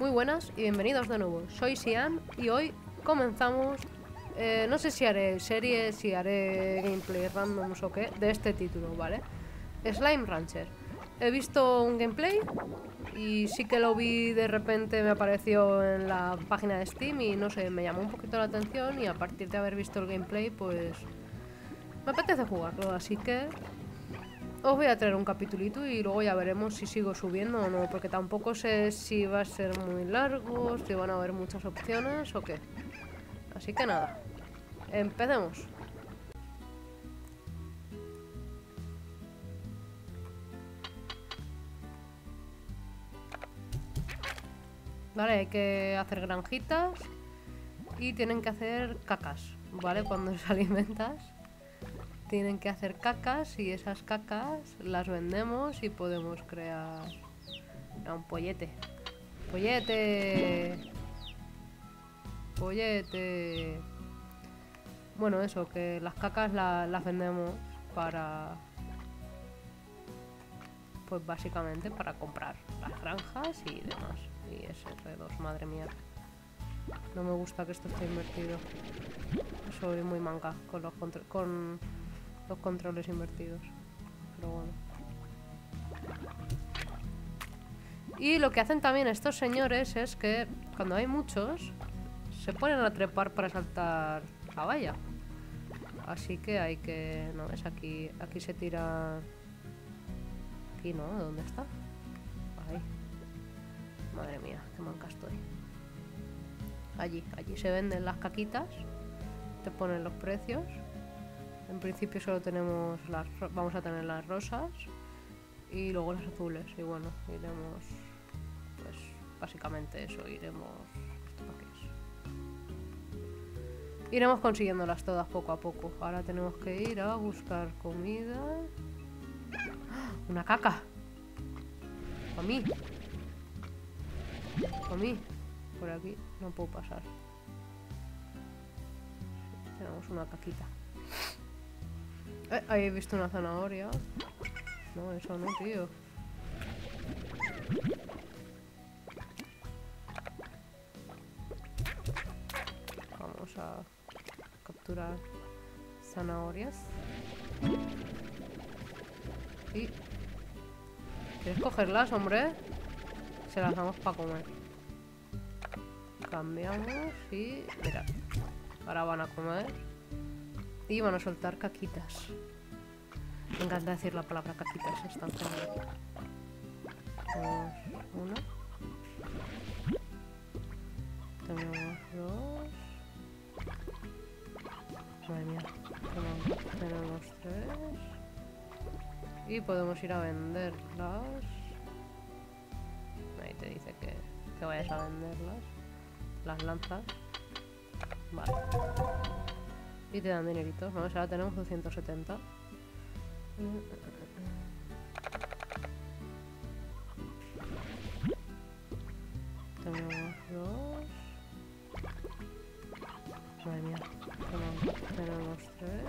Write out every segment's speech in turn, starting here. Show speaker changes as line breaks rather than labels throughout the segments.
Muy buenas y bienvenidos de nuevo. Soy Sian y hoy comenzamos. eh, no sé si haré series, si haré gameplay randoms o qué, de este título, ¿vale? Slime Rancher. He visto un gameplay y sí que lo vi de repente, me apareció en la página de Steam y no sé, me llamó un poquito la atención y a partir de haber visto el gameplay, pues me apetece jugarlo, así que os voy a traer un capitulito y luego ya veremos si sigo subiendo o no, porque tampoco sé si va a ser muy largo, si van a haber muchas opciones o qué. Así que nada, empecemos. Vale, hay que hacer granjitas y tienen que hacer cacas, ¿vale? Cuando se alimentas tienen que hacer cacas y esas cacas las vendemos y podemos crear un pollete. ¡Pollete! ¡Pollete! Bueno, eso, que las cacas la- las vendemos para... Pues básicamente para comprar las granjas y demás. Y SR2, madre mía. No me gusta que esto esté invertido. Soy muy manca con los, con los controles invertidos. Pero bueno. Y lo que hacen también estos señores es que cuando hay muchos, se ponen a trepar para saltar la valla. Así que hay que... No, es aquí, aquí se tira... Aquí, ¿no? ¿Dónde está? Ahí. Madre mía, qué manca estoy. Allí, allí se venden las caquitas. Te ponen los precios. En principio solo tenemos las... Vamos a tener las rosas. Y luego las azules. Y bueno, iremos... Pues básicamente eso, iremos... Iremos consiguiéndolas todas poco a poco. Ahora tenemos que ir a buscar comida. ¡Una caca! ¡A mí! Por aquí no puedo pasar. Tenemos una caquita. Eh, ahí he visto una zanahoria. No, eso no, tío. Vamos a capturar zanahorias. Y... ¿Quieres cogerlas, hombre? Se las damos para comer. Cambiamos y... Mira. Ahora van a comer. Y van a soltar caquitas. Me encanta decir la palabra caquitas, es tan. Tenemos una. Tenemos dos. Madre mía. Tenemos, tenemos tres. Y podemos ir a venderlas. Ahí te dice que, que vayas a venderlas. Las lanzas. Vale. Y te dan dineritos. O sea, tenemos 270. Tenemos dos. Madre mía. Tenemos, tenemos tres.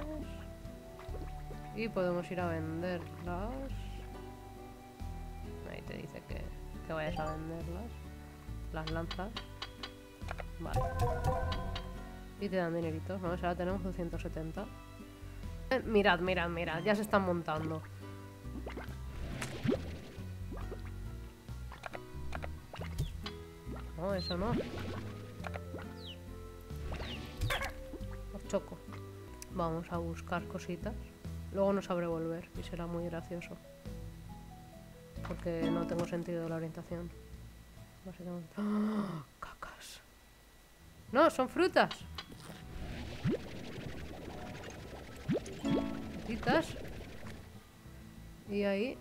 Y podemos ir a venderlas. Ahí te dice que, que vayas a venderlas. Las lanzas. Vale. Y te dan dineritos. O sea, tenemos 270. Eh, mirad, mirad, mirad, ya se están montando. No, eso no. Os choco. Vamos a buscar cositas. Luego no sabré volver y será muy gracioso. Porque no tengo sentido la orientación. Básicamente. ¡Ah! Cacas. No, son frutas. Frutitas. Y ahí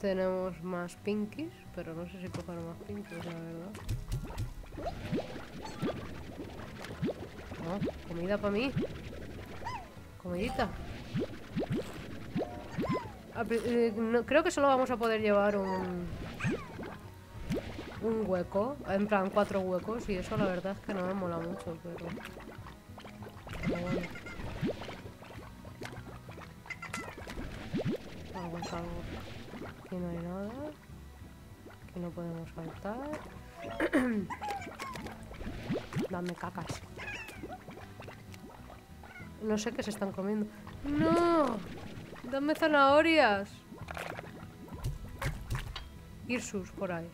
tenemos más pinkies, pero no sé si coger más pinkies, la verdad. No, comida para mí. Comidita. Pri- eh, creo que solo vamos a poder llevar un un hueco, en plan cuatro huecos y eso la verdad es que no me mola mucho, pero, pero bueno. Algo. Aquí no hay nada. Aquí no podemos saltar. Dame cacas. No sé qué se están comiendo. ¡No! ¡Dame zanahorias! Irsus por ahí.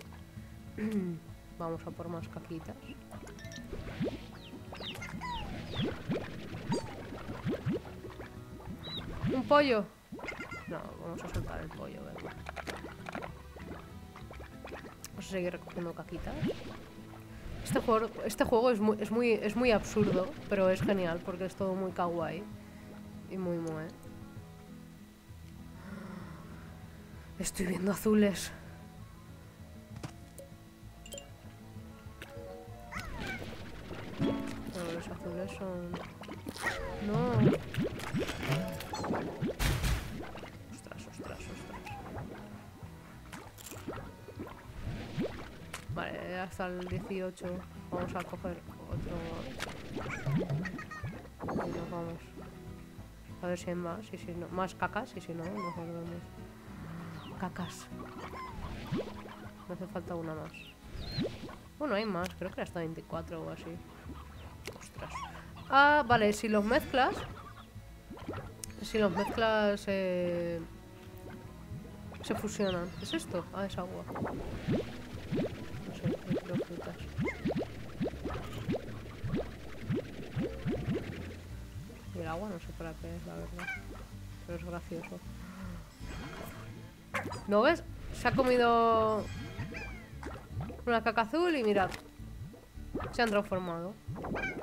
Vamos a por más caquitas. ¿Un pollo? No, vamos a soltar el pollo, venga. Vamos a seguir recogiendo caquitas. Este juego, este juego es, muy, es, muy, es muy absurdo, pero es genial porque es todo muy kawaii y muy moe. Estoy viendo azules. No. No. Ostras, ostras, ostras. Vale, hasta el 18 vamos a coger otro... Y nos vamos. A ver si hay más, y si no... Más cacas, y si no, nos volvemos. Cacas. Me hace falta una más. Bueno, hay más, creo que era hasta 24 o así. Ah, vale, si los mezclas... Si los mezclas... Eh, se fusionan. ¿Es esto? Ah, es agua. No sé, quiero frutas. Y el agua no sé para qué es, la verdad. Pero es gracioso. ¿No ves? Se ha comido una caca azul y mirad. Se han transformado.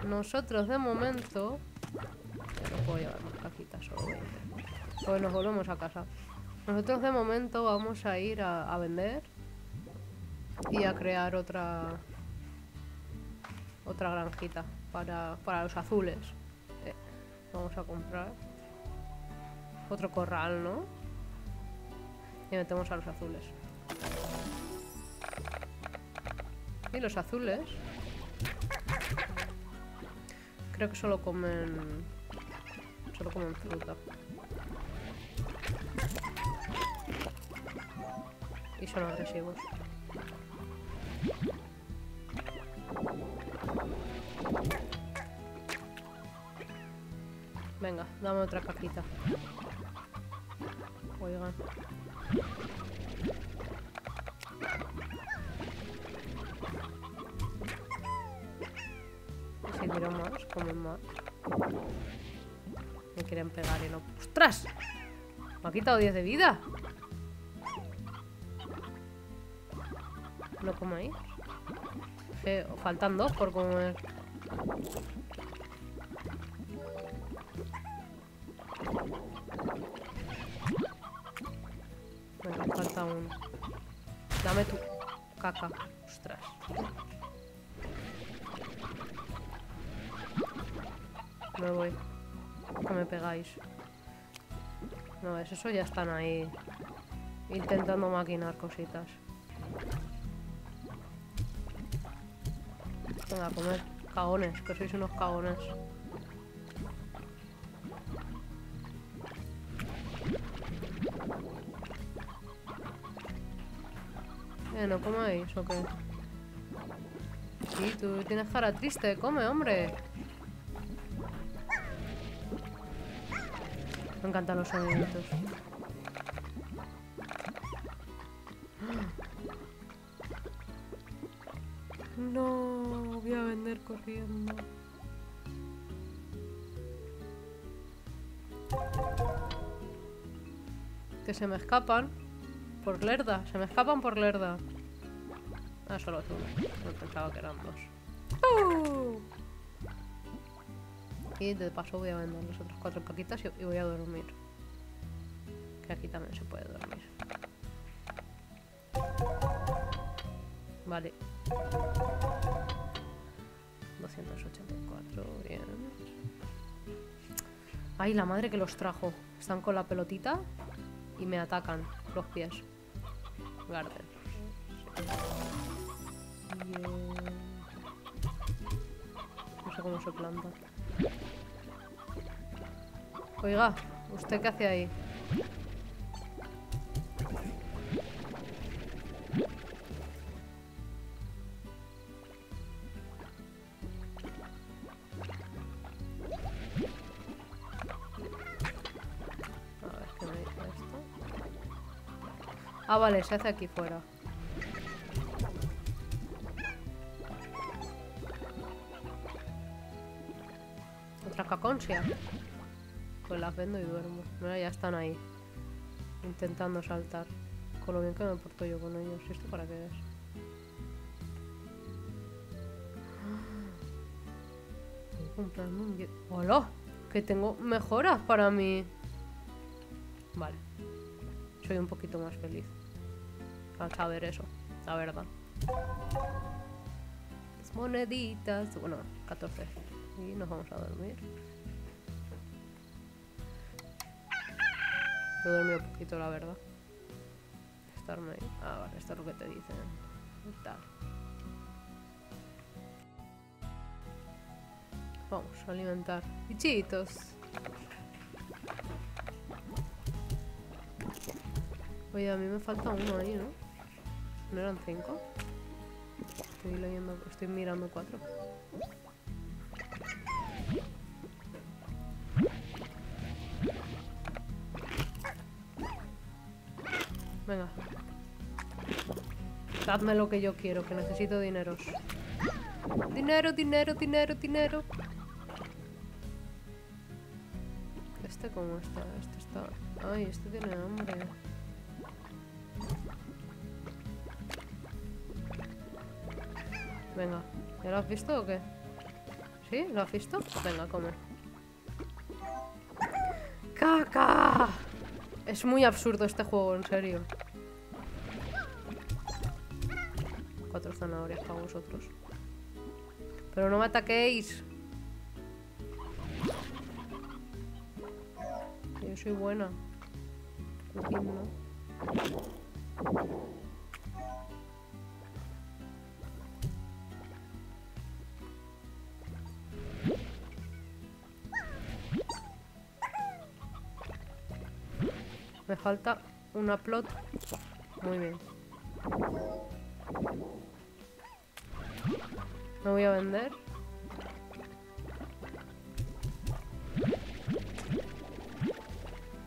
Nosotros de momento... No puedo llevar más cajitas, solo 20. Pues nos volvemos a casa. Nosotros de momento vamos a ir a, a vender y a crear otra otra granjita para, para los azules. Eh, vamos a comprar otro corral, ¿no? Y metemos a los azules. Y los azules creo que solo comen solo comen fruta. Y son agresivos. Venga, dame otra cajita. Oigan. Miro más, comen más. Me quieren pegar y no... ¡Ostras! Me ha quitado 10 de vida. ¿No coméis? Eh, faltan dos por comer. Me voy. Que me pegáis. No, es eso ya están ahí. Intentando maquinar cositas. Venga, a comer cagones, que sois unos cagones. Eh, ¿no coméis o qué? Sí, tú tienes cara triste, come, hombre. Me encantan los soniditos. No, voy a vender corriendo. Que se me escapan. Por lerda, se me escapan por lerda. Ah, solo tú. No pensaba que eran dos. ¡Uh! Y de paso voy a vender las otras cuatro caquitas y, voy a dormir. Que aquí también se puede dormir. Vale. 284, bien. Ay, la madre que los trajo. Están con la pelotita y me atacan los pies. Garden. Bien. No sé cómo se planta. Oiga, ¿usted qué hace ahí? Ah, vale, se hace aquí fuera. Otra caconcia. Pues las vendo y duermo. Mira, ya están ahí. Intentando saltar. Con lo bien que me porto yo con ellos. ¿Y esto para qué es? Comprando un... ¡Hola! Que tengo mejoras para mí. Vale. Soy un poquito más feliz. Al saber eso, la verdad. Moneditas. Bueno, 14. Y nos vamos a dormir. He dormido un poquito, la verdad. Estarme. Ah, vale, esto es lo que te dicen. Tal. Vamos a alimentar. Bichitos. Oye, a mí me falta uno ahí, ¿no? ¿No eran cinco? Estoy leyendo, estoy mirando cuatro. Venga. Dadme lo que yo quiero, que necesito dineros. Dinero, dinero, dinero, dinero. ¿Este cómo está? Este está... Ay, este tiene hambre. Venga, ¿ya lo has visto o qué? ¿Sí? ¿Lo has visto? Venga, come. ¡Caca! Es muy absurdo este juego, en serio. Cuatro zanahorias para vosotros. Pero no me ataquéis. Yo soy buena. ¿no? Falta una plot. Muy bien. Me voy a vender.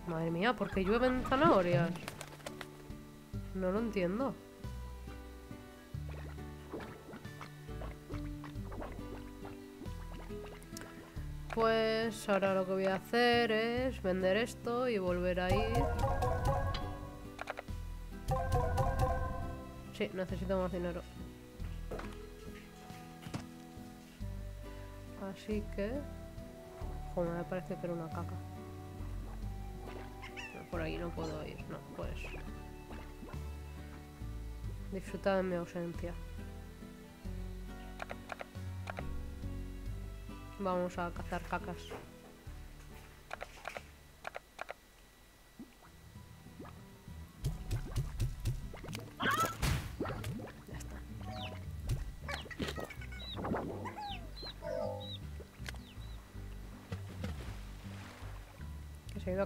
Madre mía, ¿por qué llueven zanahorias? No lo entiendo. Pues ahora lo que voy a hacer es vender esto y volver a ir. Sí, necesito más dinero. Así que... Joder, me parece que era una caca. Por ahí no puedo ir, no, pues... Disfruta de mi ausencia. Vamos a cazar cacas.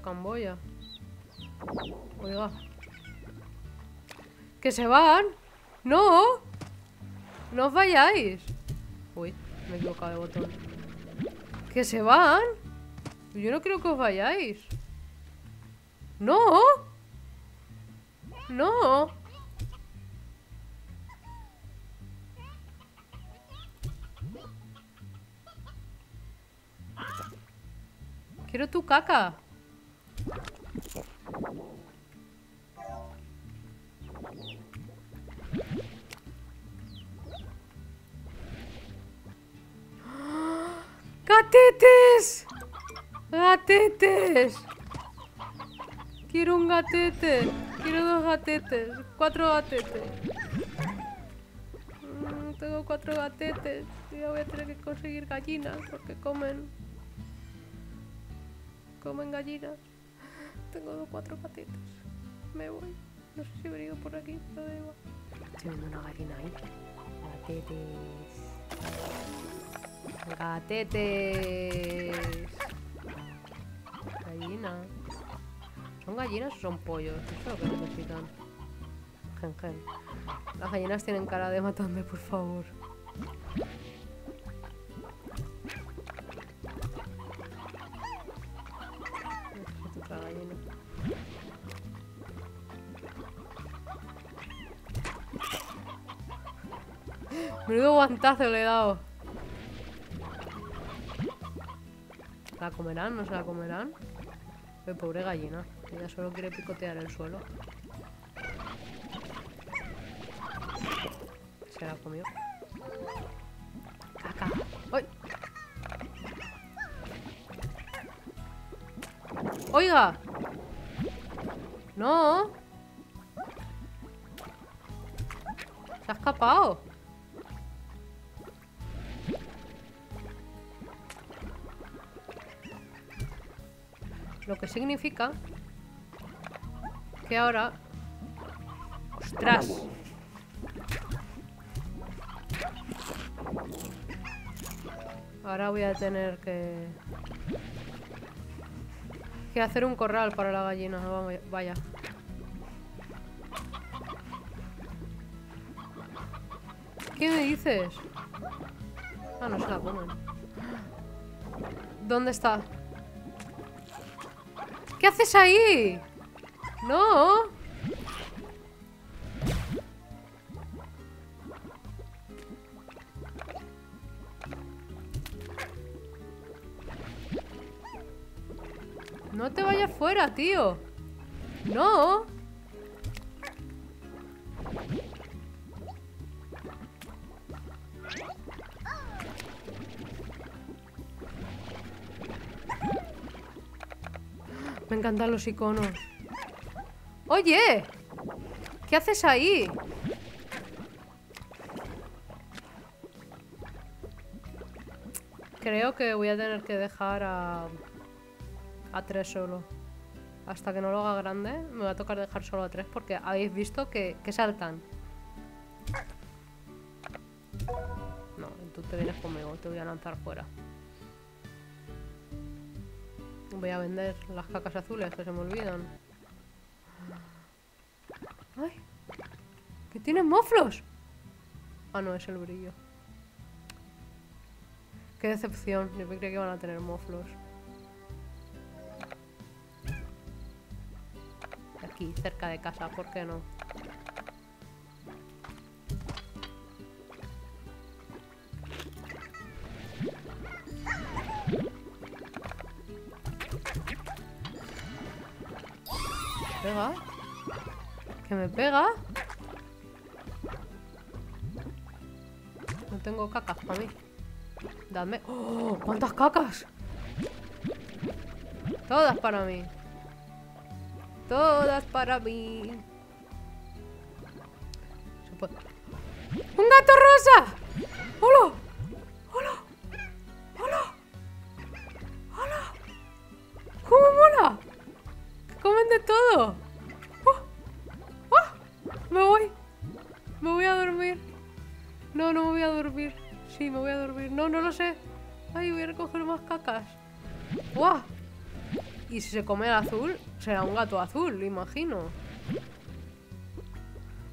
Camboya. ¡Que se van! ¡No! ¡No os vayáis! Uy, me he equivocado de botón. ¡Que se van! Yo no quiero que os vayáis. ¡No! ¡No! Quiero tu caca. ¡Gatetes! ¡Gatetes! Quiero un gatete. Quiero dos gatetes. Cuatro gatetes. Mm, tengo cuatro gatetes. Ya voy a tener que conseguir gallinas porque comen. Comen gallinas. Tengo dos, cuatro gatetes. Me voy. No sé si he venido por aquí, pero da igual. Tengo una gallina ahí. Gatetes. Gatetes. Gallina. ¿Son gallinas o son pollos? Eso es lo que necesitan. Gen, gen. Las gallinas tienen cara de matarme, por favor. Menudo guantazo le he dado. ¿La comerán? ¿No se la comerán? Qué pobre gallina. Ella solo quiere picotear el suelo. Se la comió. Caca. ¡Ay! ¡Oiga! ¡No! ¡Se ha escapado! Lo que significa que ahora... ¡Ostras! Ahora voy a tener que... Que hacer un corral para la gallina. Vaya. ¿Qué me dices? Ah, no se la comen. ¿Dónde está? ¿Qué haces ahí? No. No te vayas fuera, tío. No. Encantan los iconos. ¡Oye! ¿Qué haces ahí? Creo que voy a tener que dejar a... A tres solo. Hasta que no lo haga grande, me va a tocar dejar solo a tres porque habéis visto que, que saltan. No, tú te vienes conmigo, te voy a lanzar fuera. Voy a vender las cacas azules que se me olvidan. ¡Ay! ¡Que tienen moflos! Ah, no, es el brillo. Qué decepción. Yo me creía que iban a tener moflos. Aquí, cerca de casa, ¿por qué no? Pega? No tengo cacas para mí. Dame. ¡Oh! ¿Cuántas cacas? Todas para mí. Todas para mí. ¡Un gato rosa! ¡Hola! Cacas. ¡Guau! Y si se come el azul, será un gato azul, imagino.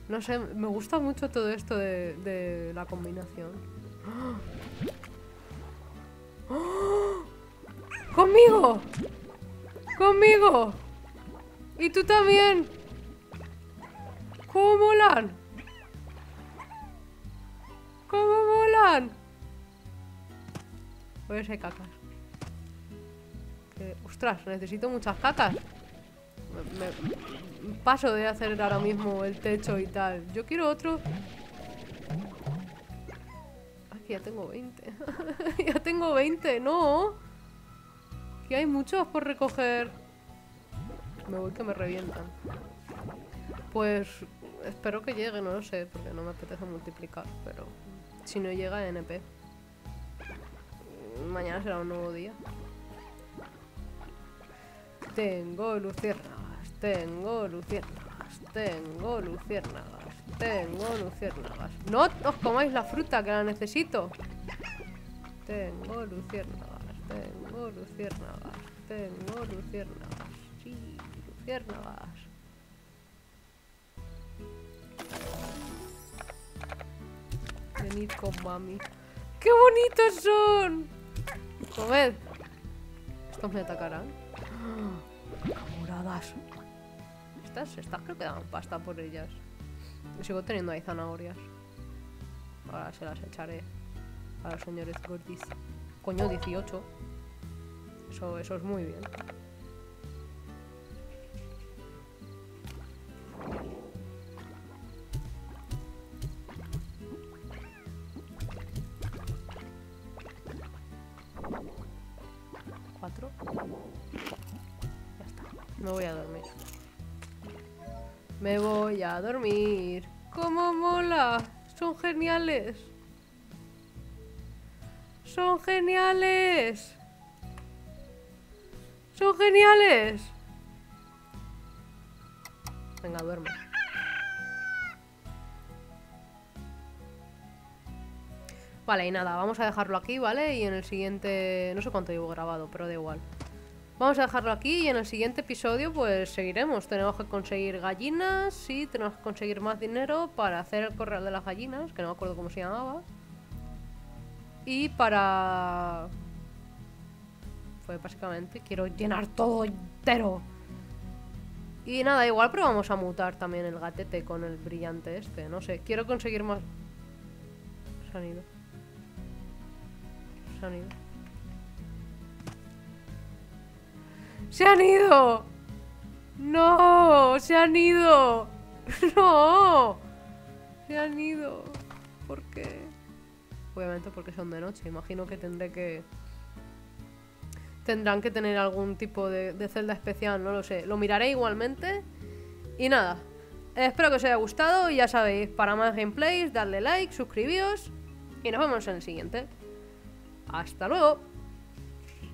No sé, me gusta mucho todo esto de, la combinación. ¡Oh! ¡Conmigo! ¡Conmigo! ¡Y tú también! ¿Cómo molan? ¿Cómo molan? Voy a hacer cacas. Ostras, necesito muchas cacas. Paso de hacer ahora mismo el techo y tal. Yo quiero otro. Aquí ya tengo 20. ya tengo 20, no. Que hay muchos por recoger. Me voy que me revientan. Pues espero que llegue, no lo sé, porque no me apetece multiplicar, pero si no llega NP. Mañana será un nuevo día. Tengo luciérnagas, tengo luciérnagas, tengo luciérnagas, tengo luciérnagas. No os comáis la fruta que la necesito. Tengo luciérnagas, tengo luciérnagas, tengo luciérnagas. Sí, luciérnagas. Venid con mami. ¡Qué bonitos son! Comed. Estos me atacarán. Moradas. Estas, estas creo que dan pasta por ellas. Sigo teniendo ahí zanahorias. Ahora se las echaré a los señores gordis. Coño, 18. Eso, eso es muy bien. Dormir. ¡Cómo mola! Son geniales. Son geniales. Son geniales. Venga, duerme. Vale, y nada, vamos a dejarlo aquí, ¿vale? Y en el siguiente... No sé cuánto llevo grabado, pero da igual. Vamos a dejarlo aquí y en el siguiente episodio pues seguiremos. Tenemos que conseguir gallinas y tenemos que conseguir más dinero para hacer el corral de las gallinas, que no me acuerdo cómo se llamaba. Y para... Pues básicamente quiero llenar todo entero. Y nada, igual probamos a mutar también el gatete con el brillante este. No sé, quiero conseguir más... Se han Se han ido. ¡No! ¡Se han ido! ¡No! Se han ido. ¿Por qué? Obviamente porque son de noche. Imagino que tendré que... Tendrán que tener algún tipo de, celda especial, no lo sé. Lo miraré igualmente. Y nada. Espero que os haya gustado. Y ya sabéis, para más gameplays, dadle like, suscribíos. Y nos vemos en el siguiente. Hasta luego.